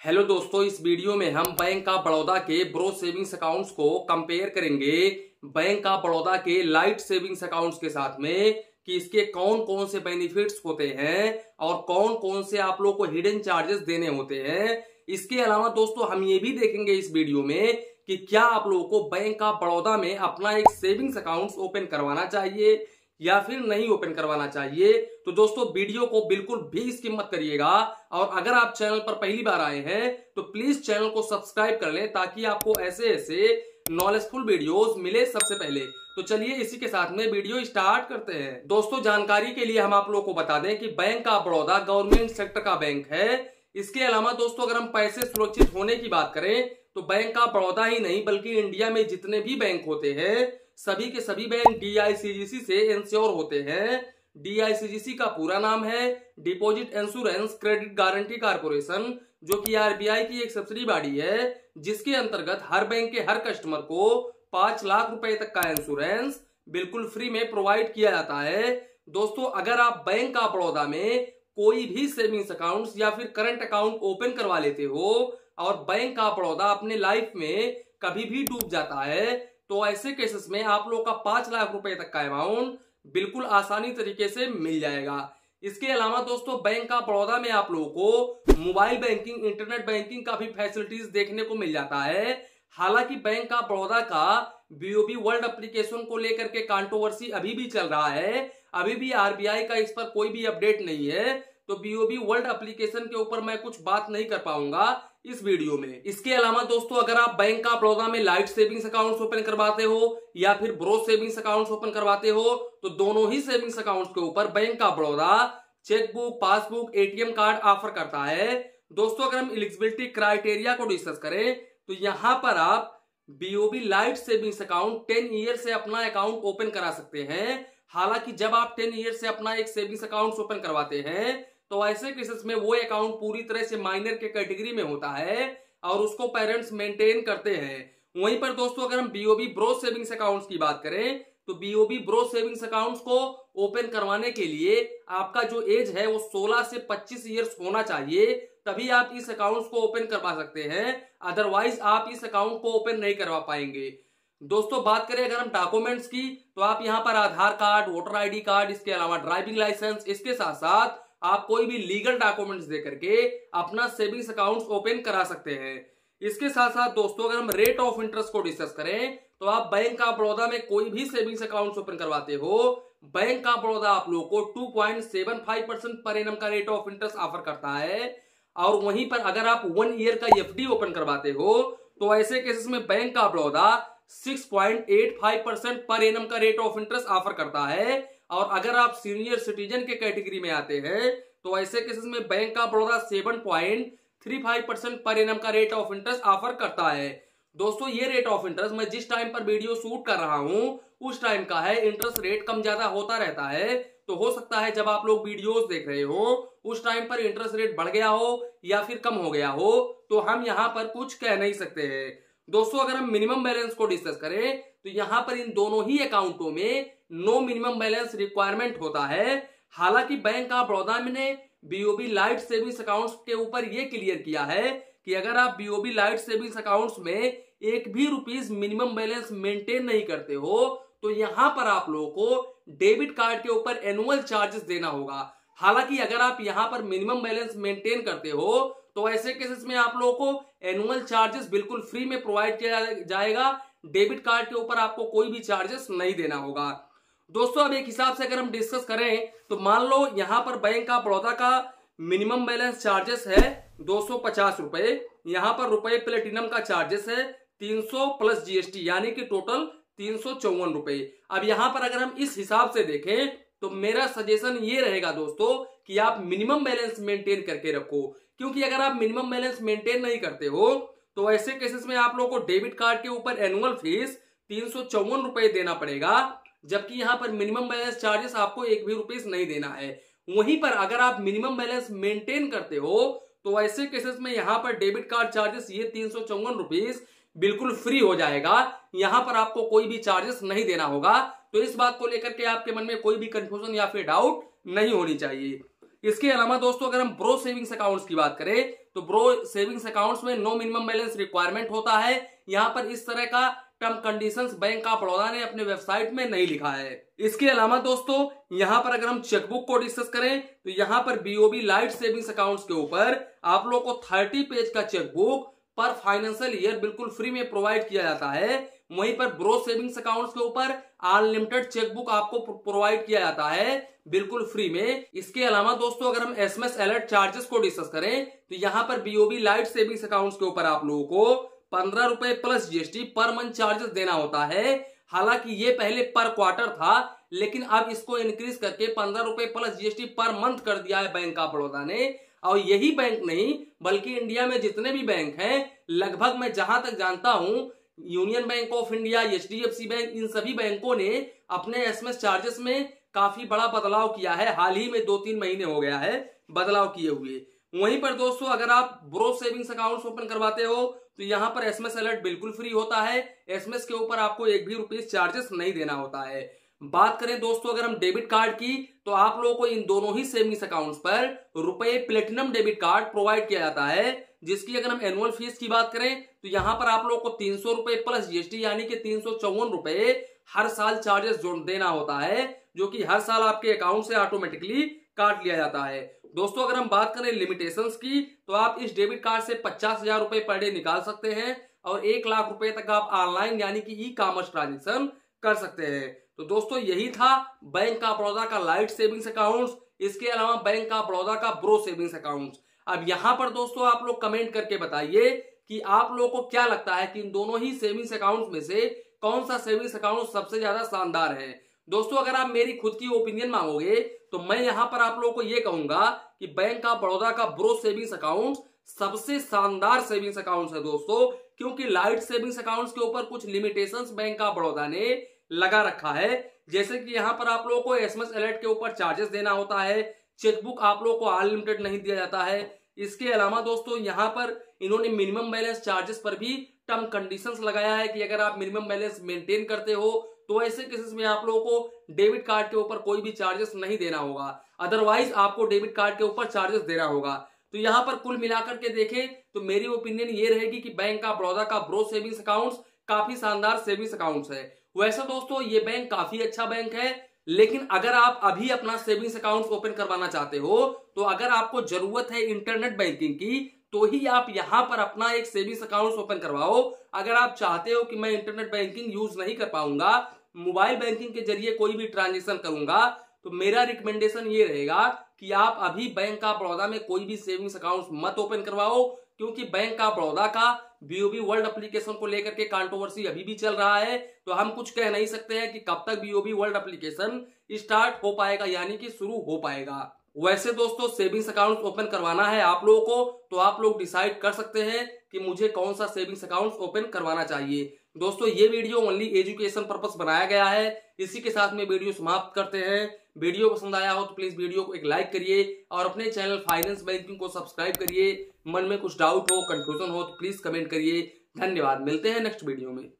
Hello दोस्तों, इस video में हम बैंक ऑफ़ बड़ौदा के ब्रो सेविंग्स अकाउंट्स को कंपेयर करेंगे। बैंक ऑफ़ बड़ौदा के लाइट सेविंग्स अकाउंट्स के साथ में कि इसके कौन कौन से बेनिफिट्स होते हैं और कौन कौन से आप लोग को हिडन चार्जेस देने होते हैं। इसके अलावा दोस्तों, हम ये भी देखेंगे इस वीडियो में कि क्या आप लोगों को बैंक ऑफ़ बड़ौदा में अपना एक सेविंग्स अकाउंट ओपन करवाना चाहिए। या फिर नहीं ओपन करवाना चाहिए तो दोस्तों वीडियो को बिल्कुल भी स्किप मत करिएगा। और अगर आप चैनल पर पहली बार आए हैं तो प्लीज़ चैनल को सब्सक्राइब कर लें ताकि आपको ऐसे ऐसे नॉलेजफुल वीडियोस मिले सबसे पहले। तो चलिए इसी के साथ में वीडियो स्टार्ट करते हैं। दोस्तों जानकारी के लिए हम आप लोगों को बता दें कि bank of Baroda government sector का बैंक है। इसके अलावा दोस्तों अगर हम पैसे सुरक्षित होने की बात करें तो बैंक ऑफ़ बड़ौदा ही नहीं, बल्कि इंडिया में जितने भी बैंक होते हैं सभी के सभी बैंक डीआईसीजीसी से इंश्योर होते हैं। डीआईसीजीसी का पूरा नाम है deposit insurance credit guarantee corporation जो कि आरबीआई की एक सब्सिडी बॉडी है, जिसके अंतर्गत हर बैंक के हर कस्टमर को पाँच लाख रुपए तक का इंश्योरेंस बिल्कुल फ्री में प्रोवाइड किया जाता है। दोस्तों, अगर आप बैंक ऑफ़ बड़ौदा में कोई भी सेविंग्स अकाउंट या फिर करंट अकाउंट ओपन करवा लेते हो और बैंक ऑफ़ बड़ौदा अपने लाइफ में कभी भी डूब जाता है तो ऐसे केसेस में आप लोग का पाँच लाख रुपए तक का अमाउंट बिल्कुल आसानी तरीके से मिल जाएगा। इसके अलावा दोस्तों, बैंक ऑफ़ बड़ौदा में आप लोगों को मोबाइल बैंकिंग इंटरनेट बैंकिंग का भी फैसिलिटीज़ देखने को मिल जाता है। हालाँकि बैंक ऑफ़ बड़ौदा का बीओबी वर्ल्ड एप्लीकेशन को लेकर के कंट्रोवर्सी अभी भी चल रहा है। अभी भी आरबीआई का इस पर कोई भी अपडेट नहीं है। तो बीओबी वर्ल्ड एप्लीकेशन के ऊपर मैं कुछ बात नहीं कर पाऊँगा। इस वीडियो में। इसके अलावा दोस्तों, अगर आप बैंक ऑफ़ बड़ौदा में लाइट सेविंग्स अकाउंट ओपन करवाते हो या फिर ब्रो सेविंग्स अकाउंट ओपन करवाते हो तो दोनों ही सेविंग्स अकाउंट के ऊपर bank of Baroda, chequebook, passbook, ATM card offer करता है। दोस्तों, अगर हम एलिजिबिलिटी क्राइटेरिया को डिस्कस करें तो यहाँ पर आप BOB lite savings account ten year से अपना अकाउंट ओपन करा सकते हैं। हालाँकि जब आप टेन ईयर से अपना एक सेविंग्स अकाउंट ओपन करवाते हैं तो ऐसे केसेस में वो अकाउंट पूरी तरह से माइनर के कैटेगरी में होता है और उसको पेरेंट्स मेंटेन करते हैं। वहीं पर दोस्तों, अगर हम बीओबी ब्रो सेविंग्स अकाउंट्स की बात करें तो बीओबी ब्रो सेविंग्स अकाउंट्स को ओपन करवाने के लिए आपका जो एज है वो 16 से 25 इयर्स होना चाहिए, तभी आप इस अकाउंट्स को ओपन करवा सकते हैं। अदरवाइज़ आप इस अकाउंट को ओपन नहीं करवा पाएँगे। दोस्तों, बात करें अगर हम डॉक्यूमेंट्स की तो आप यहाँ पर Aadhaar card voter ID card, इसके अलावा ड्राइविंग लाइसेंस इसके साथ साथ आप कोई भी लीगल डॉक्यूमेंट्स दे करके अपना सेविंग्स अकाउंट ओपन करा सकते हैं। इसके साथ साथ दोस्तों, अगर हम रेट ऑफ़ इंटरेस्ट को डिस्कस करें तो आप बैंक ऑफ़ बड़ौदा में कोई भी सेविंग्स अकाउंट ओपन करवाते हो, बैंक ऑफ़ बड़ौदा आप लोगों को 2.75 परसेंट पर एनम का रेट ऑफ़ इंटरेस्ट ऑफ़र करता है। और वहीं पर अगर आप वन ईयर का एफडी ओपन करवाते हो तो ऐसे केसेस में बैंक ऑफ़ बड़ौदा 6.85 परसेंट पर एनम का रेट ऑफ़ इंटरेस्ट ऑफ़र करता है। और अगर आप सीनियर सिटीजन के कैटेगरी में आते हैं तो ऐसे केसेस में bank of Baroda seven point three five percent पर एनम का रेट ऑफ़ इंटरेस्ट ऑफ़र करता है। दोस्तों, ये रेट ऑफ़ इंटरेस्ट मैं जिस टाइम पर वीडियो शूट कर रहा हूँ, उस टाइम का है इंटरेस्ट रेट कम ज़्यादा होता रहता है। तो हो सकता है जब आप लोग वीडियोस देख रहे हो, उस टाइम पर इंटरेस्ट रेट बढ़ गया हो या फिर कम हो गया हो तो हम यहाँ पर कुछ कह नहीं सकते हैं। दोस्तों, अगर हम मिनिमम बैलेंस को डिस्कस करें तो यहाँ पर इन दोनों ही अकाउंटों में नो मिनिमम बैलेंस रिक्वायरमेंट होता है। हालाँकि बैंक ऑफ़ बड़ौदा ने बीओबी लाइट सेविंग्स अकाउंट्स के ऊपर यह क्लियर किया है कि अगर आप बीओबी लाइट सेविंग्स अकाउंट्स में एक भी रुपीज़ मिनिमम बैलेंस मेंटेन नहीं करते हो तो यहाँ पर आप लोगों को डेबिट कार्ड के ऊपर एनुअल चार्जेस देना होगा। हालाँकि अगर आप यहाँ पर मिनिमम बैलेंस मेंटेन करते हो तो ऐसे केसेस में आप लोगों को एनुअल चार्जेस बिल्कुल फ्री में प्रोवाइड किया जाएगा। डेबिट कार्ड के ऊपर आपको कोई भी चार्जेस नहीं देना होगा। दोस्तों, अब एक हिसाब से अगर हम डिस्कस करें तो मान लो यहाँ पर बैंक का बड़ौदा का मिनिमम बैलेंस चार्जेस है दो सौ पचास रुपए। यहाँ पर रुपए प्लेटिनम का चार्जेस है तीन सौ प्लस जीएसटी यानी कि टोटल तीन सौ चौवन रुपए। अब यहाँ पर अगर हम इस हिसाब से देखें तो मेरा सजेशन ये रहेगा दोस्तों कि आप मिनिमम बैलेंस मेंटेन करके रखो। क्योंकि अगर आप मिनिमम बैलेंस मेंटेन नहीं करते हो तो ऐसे केसेस में आप लोगों को डेबिट कार्ड के ऊपर एनुअल फ़ीस तीन सौ चौवन रुपए देना पड़ेगा, जबकि यहाँ पर मिनिमम बैलेंस चार्जेस आपको एक भी रुपीज़ नहीं देना है। वहीं पर अगर आप मिनिमम बैलेंस मेंटेन करते हो तो ऐसे केसेस में यहाँ पर डेबिट कार्ड चार्जेस ये तीन सौ चौवन रुपीज़ बिल्कुल फ्री हो जाएगा। यहाँ पर आपको कोई भी चार्जेस नहीं देना होगा। तो इस बात को लेकर के आपके मन में कोई भी कंफ्यूजन या फिर डाउट नहीं होनी चाहिए। इसके अलावा दोस्तों, अगर हम ब्रो सेविंग्स अकाउंट्स की बात करें तो ब्रो सेविंग्स अकाउंट्स में नो मिनिमम बैलेंस रिक्वायरमेंट होता है। यहाँ पर इस तरह का term conditions bank of Baroda ने अपने वेबसाइट में नहीं लिखा है। इसके अलावा दोस्तों, यहाँ पर अगर हम चेकबुक को डिस्कस करें तो यहाँ पर बीओबी लाइट सेविंग्स अकाउंट्स के ऊपर आप लोग को थर्टी पेज का चेकबुक पर फाइनेंशियल ईयर बिल्कुल फ्री में प्रोवाइड किया जाता है। वहीं पर ब्रो सेविंग्स अकाउंट्स के ऊपर अनलिमिटेड चेकबुक आपको प्रोवाइड किया जाता है बिल्कुल फ्री में। इसके अलावा दोस्तों, अगर हम एसएमएस अलर्ट चार्जेस को डिस्कस करें तो यहाँ पर बीओबी लाइट सेविंग्स अकाउंट्स के ऊपर आप लोगों को पंद्रह रुपए plus GST per month charges देना होता है। हालाँकि ये पहले पर क्वार्टर था, लेकिन अब इसको इंक्रीज करके पंद्रह रुपए प्लस जीएसटी पर मंथ कर दिया है बैंक ऑफ़ बड़ौदा ने। और यही बैंक नहीं, बल्कि इंडिया में जितने भी बैंक हैं, लगभग मैं जहाँ तक जानता हूँ union bank of India H bank, इन सभी बैंकों ने अपने एसएमएस चार्जेस में काफ़ी बड़ा बदलाव किया है। हाल ही में दो तीन महीने हो गया है बदलाव किए हुए। वहीं पर दोस्तों, अगर आप ब्रो सेविंग्स अकाउंट्स ओपन करवाते हो तो यहाँ पर एसएमएस अलर्ट बिल्कुल फ्री होता है। एसएमएस के ऊपर आपको एक भी रुपीज़ चार्जेस नहीं देना होता है। बात करें दोस्तों, अगर हम डेबिट कार्ड की तो आप लोगों को इन दोनों ही सेविंग्स अकाउंट्स पर रुपए प्लेटिनम डेबिट कार्ड प्रोवाइड किया जाता है, जिसकी अगर हम एनुअल फ़ीस की बात करें तो यहाँ पर आप लोगों को तीन सौ रुपए प्लस जीएसटी यानी कि तीन सौ चौवन रुपए हर साल चार्जेस जोड़ देना होता है, जो कि हर साल आपके अकाउंट से ऑटोमेटिकली काट लिया जाता है। दोस्तों, अगर हम बात करें लिमिटेशंस की तो आप इस डेबिट कार्ड से पचास हज़ार रुपए पर डे निकाल सकते हैं, और एक लाख रुपए तक आप ऑनलाइन यानी कि ई कॉमर्स ट्रांजेक्शन कर सकते हैं। तो दोस्तों, यही था बैंक ऑफ़ बड़ौदा का लाइट सेविंग्स अकाउंट्स। इसके अलावा बैंक ऑफ़ बड़ौदा का ब्रो सेविंग्स अकाउंट्स। अब यहाँ पर दोस्तों, आप लोग कमेंट करके बताइए कि आप लोगों को क्या लगता है कि इन दोनों ही सेविंग्स अकाउंट्स में से कौन सा सेविंग्स अकाउंट सबसे ज़्यादा शानदार है? दोस्तों, अगर आप मेरी खुद की ओपिनियन मांगोगे तो मैं यहाँ पर आप लोगों को यह कहूँगा कि बैंक ऑफ़ बड़ौदा का ब्रो सेविंग्स अकाउंट सबसे शानदार सेविंग्स अकाउंट है दोस्तों, क्योंकि लाइट सेविंग्स अकाउंट्स के ऊपर कुछ लिमिटेशंस बैंक ऑफ़ बड़ौदा ने लगा रखा है। जैसे कि यहाँ पर आप लोगों को एसएमएस अलर्ट के ऊपर चार्जेस देना होता है। चेकबुक आप लोगों को अनलिमिटेड नहीं दिया जाता है। इसके अलावा दोस्तों, यहाँ पर इन्होंने मिनिमम बैलेंस चार्जेस पर भी टर्म कंडीशंस लगाया है कि अगर आप मिनिमम बैलेंस मेंटेन करते हो तो ऐसे केसेस में आप लोगों को डेबिट कार्ड के ऊपर कोई भी चार्जेस नहीं देना होगा। अदरवाइज़ आपको डेबिट कार्ड के ऊपर चार्जेस देना होगा। तो यहाँ पर कुल मिलाकर के देखें तो मेरी ओपिनियन ये रहेगी कि बैंक ऑफ़ बड़ौदा का ब्रो सेविंग्स अकाउंट्स काफ़ी शानदार सेविंग्स अकाउंट्स है। वैसे दोस्तों, ये बैंक काफ़ी अच्छा बैंक है, लेकिन अगर आप अभी अपना सेविंग्स अकाउंट ओपन करवाना चाहते हो तो अगर आपको ज़रूरत है इंटरनेट बैंकिंग की तो ही आप यहाँ पर अपना एक सेविंग्स अकाउंट ओपन करवाओ। अगर आप चाहते हो कि मैं इंटरनेट बैंकिंग यूज़ नहीं कर पाऊँगा मोबाइल बैंकिंग के ज़रिए कोई भी ट्रांजेक्शन करूँगा तो मेरा रिकमेंडेशन ये रहेगा कि आप अभी बैंक ऑफ़ बड़ौदा में कोई भी सेविंग्स अकाउंट मत ओपन करवाओ। क्योंकि बैंक ऑफ़ बड़ौदा का बीओबी वर्ल्ड एप्लीकेशन को लेकर के कंट्रोवर्सी अभी भी चल रहा है तो हम कुछ कह नहीं सकते हैं कि कब तक बीओबी वर्ल्ड एप्लीकेशन स्टार्ट हो पाएगा, यानी कि शुरू हो पाएगा। वैसे दोस्तों सेविंग्स अकाउंट ओपन करवाना है आप लोगों को तो आप लोग डिसाइड कर सकते हैं कि मुझे कौन सा सेविंग्स अकाउंट ओपन करवाना चाहिए। दोस्तों, ये वीडियो ओनली एजुकेशन पर्पस बनाया गया है। इसी के साथ में वीडियो समाप्त करते हैं। वीडियो पसंद आया हो तो प्लीज़ वीडियो को एक लाइक करिए और अपने चैनल फाइनेंस बैंकिंग को सब्सक्राइब करिए। मन में कुछ डाउट हो कंफ्यूजन हो तो प्लीज़ कमेंट करिए। धन्यवाद, मिलते हैं नेक्स्ट वीडियो में।